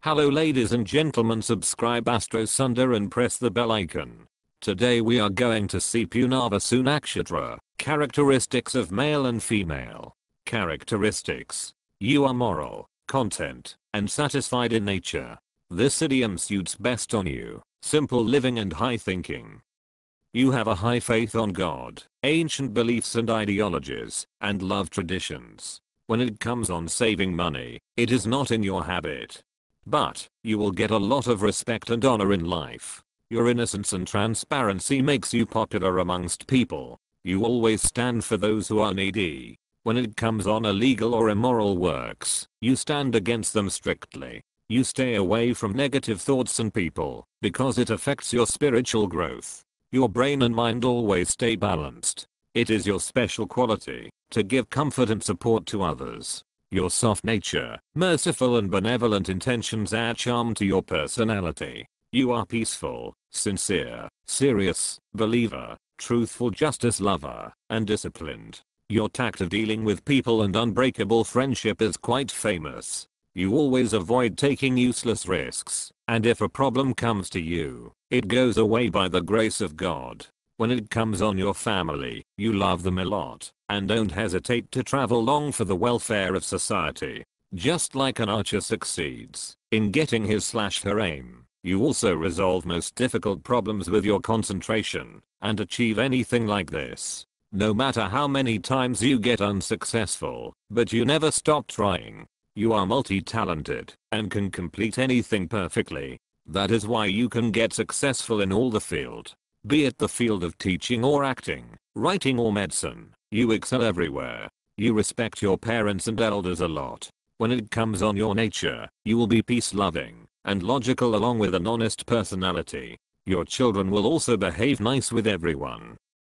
Hello ladies and gentlemen subscribe Astro Sundar and press the bell icon. Today we are going to see Punarvasu Nakshatra, characteristics of male and female. Characteristics. You are moral, content, and satisfied in nature. This idiom suits best on you, simple living and high thinking. You have a high faith on God, ancient beliefs and ideologies, and love traditions. When it comes on saving money, it is not in your habit. But, you will get a lot of respect and honor in life. Your innocence and transparency makes you popular amongst people. You always stand for those who are needy. When it comes on illegal or immoral works, you stand against them strictly. You stay away from negative thoughts and people, because it affects your spiritual growth. Your brain and mind always stay balanced. It is your special quality, to give comfort and support to others. Your soft nature, merciful and benevolent intentions add charm to your personality. You are peaceful, sincere, serious, believer, truthful justice lover, and disciplined. Your tact of dealing with people and unbreakable friendship is quite famous. You always avoid taking useless risks, and if a problem comes to you, it goes away by the grace of God. When it comes on your family, you love them a lot, and don't hesitate to travel long for the welfare of society. Just like an archer succeeds in getting his slash her aim, you also resolve most difficult problems with your concentration, and achieve anything like this. No matter how many times you get unsuccessful, but you never stop trying. You are multi-talented, and can complete anything perfectly. That is why you can get successful in all the field. Be it the field of teaching or acting, writing or medicine, you excel everywhere. You respect your parents and elders a lot. When it comes on your nature, you will be peace loving and logical along with an honest personality. Your children will also behave nice with everyone.